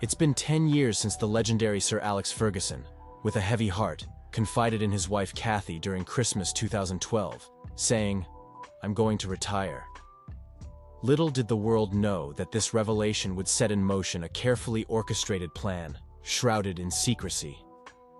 It's been 10 years since the legendary Sir Alex Ferguson, with a heavy heart, confided in his wife Cathy during Christmas 2012, saying, I'm going to retire. Little did the world know that this revelation would set in motion a carefully orchestrated plan, shrouded in secrecy,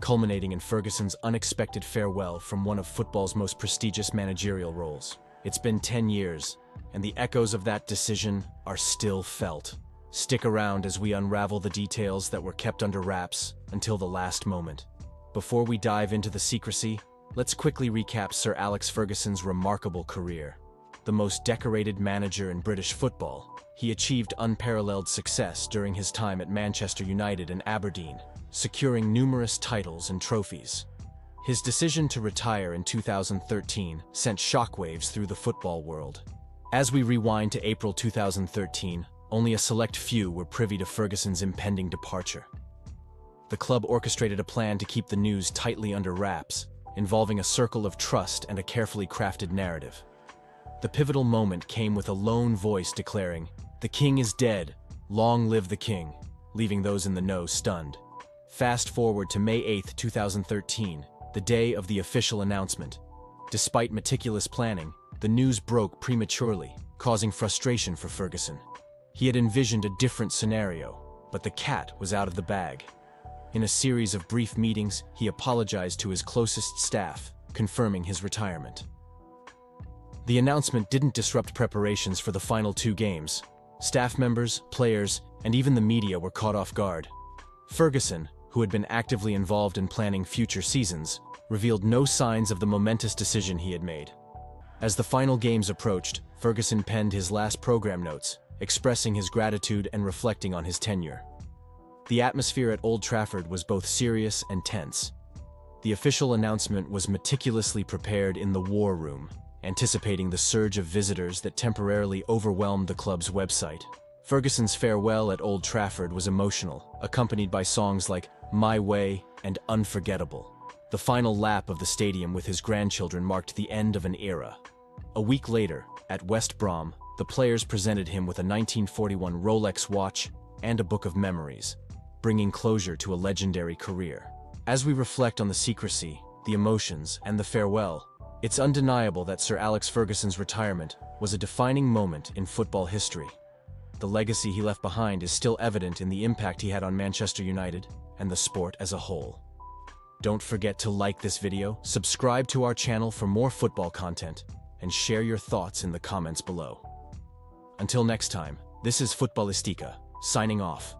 culminating in Ferguson's unexpected farewell from one of football's most prestigious managerial roles. It's been 10 years, and the echoes of that decision are still felt. Stick around as we unravel the details that were kept under wraps until the last moment. Before we dive into the secrecy, let's quickly recap Sir Alex Ferguson's remarkable career the most decorated manager in British football, he achieved unparalleled success during his time at Manchester United and Aberdeen, securing numerous titles and trophies. His decision to retire in 2013 sent shockwaves through the football world. As we rewind to April 2013, only a select few were privy to Ferguson's impending departure. The club orchestrated a plan to keep the news tightly under wraps, involving a circle of trust and a carefully crafted narrative. The pivotal moment came with a lone voice declaring, The king is dead, long live the king, leaving those in the know stunned. Fast forward to May 8, 2013, the day of the official announcement. Despite meticulous planning, the news broke prematurely, causing frustration for Ferguson. He had envisioned a different scenario, but the cat was out of the bag. In a series of brief meetings, he apologized to his closest staff, confirming his retirement. The announcement didn't disrupt preparations for the final two games. Staff members, players, and even the media were caught off guard. Ferguson, who had been actively involved in planning future seasons, revealed no signs of the momentous decision he had made. As the final games approached, Ferguson penned his last program notes, expressing his gratitude and reflecting on his tenure. The atmosphere at Old Trafford was both serious and tense. The official announcement was meticulously prepared in the war room, anticipating the surge of visitors that temporarily overwhelmed the club's website. Ferguson's farewell at Old Trafford was emotional, accompanied by songs like My Way and Unforgettable. The final lap of the stadium with his grandchildren marked the end of an era. A week later, at West Brom, the players presented him with a 1941 Rolex watch and a book of memories, bringing closure to a legendary career. As we reflect on the secrecy, the emotions, and the farewell, it's undeniable that Sir Alex Ferguson's retirement was a defining moment in football history. The legacy he left behind is still evident in the impact he had on Manchester United and the sport as a whole. Don't forget to like this video, subscribe to our channel for more football content, and share your thoughts in the comments below. Until next time, this is Footbalistika, signing off.